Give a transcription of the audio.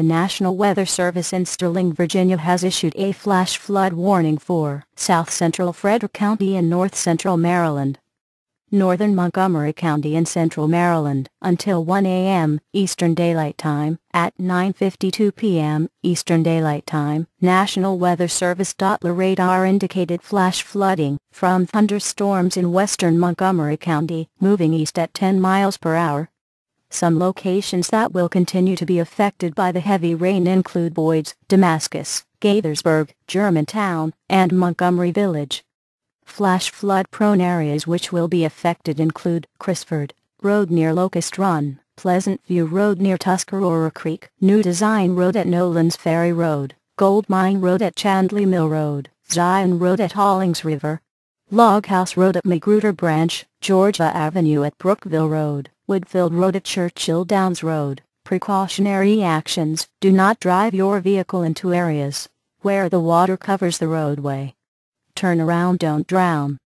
The National Weather Service in Sterling, Virginia has issued a flash flood warning for south central Frederick County and north central Maryland. Northern Montgomery County and central Maryland until 1 a.m. Eastern Daylight Time at 9.52 p.m. Eastern Daylight Time. National Weather Service radar indicated flash flooding from thunderstorms in western Montgomery County moving east at 10 miles per hour. Some locations that will continue to be affected by the heavy rain include Boyd's, Damascus, Gaithersburg, Germantown, and Montgomery Village. Flash flood-prone areas which will be affected include Crisford Road near Locust Run, Pleasant View Road near Tuscarora Creek, New Design Road at Nolan's Ferry Road, Gold Mine Road at Chandlee Mill Road, Zion Road at Hawlings River, Log House Road at Magruder Branch, Georgia Avenue at Brookeville Road, Woodfield Road at Churchill Downs Road. Precautionary actions. Do not drive your vehicle into areas where the water covers the roadway. Turn around don't drown.